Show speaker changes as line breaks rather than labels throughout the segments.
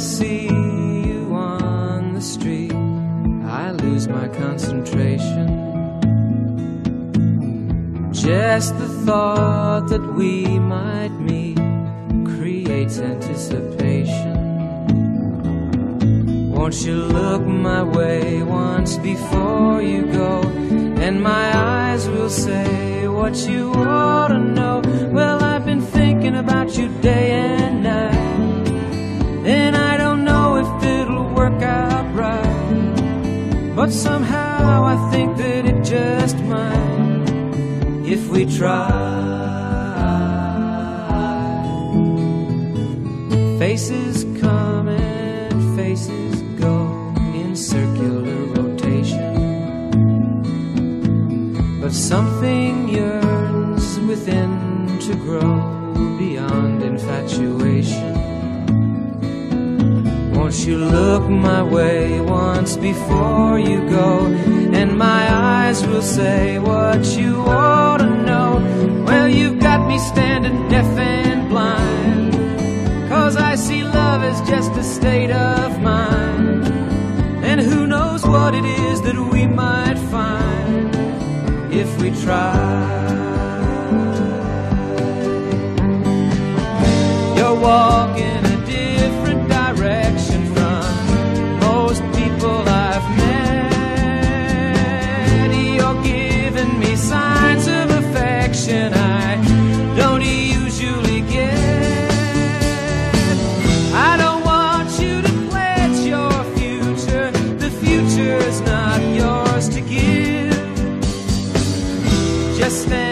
see you on the street, I lose my concentration. Just the thought that we might meet creates anticipation. Won't you look my way once before you go? And my eyes will say what you ought to know. But somehow I think that it just might if we try. Faces come and faces go in circular rotation. But something yearns within to grow beyond infatuation. Won't you look my way once before you go? And my eyes will say what you ought to know. Well, you've got me standing deaf and blind. Cause I see love as just a state of mind. And who knows what it is that we might find if we try.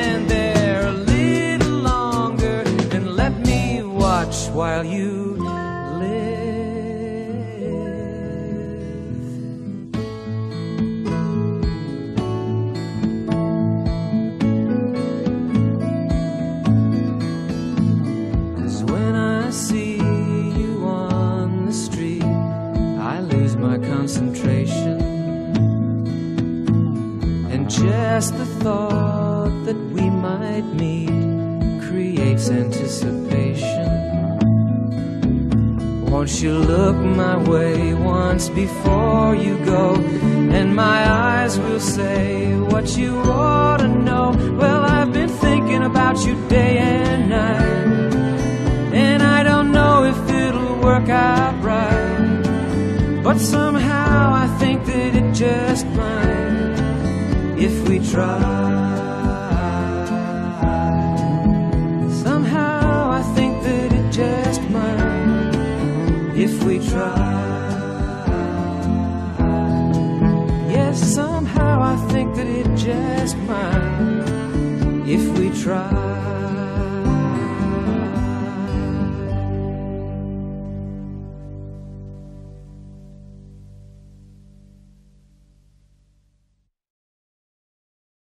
Stand there a little longer and let me watch while you live. Cause when I see you on the street, I lose my concentration. And just the thought that we might meet creates anticipation. Won't you look my way once before you go? And my eyes will say what you ought to know. Well, I've been thinking about you day and night. And I don't know if it'll work out right. But somehow I think that it just might if we try. If we try.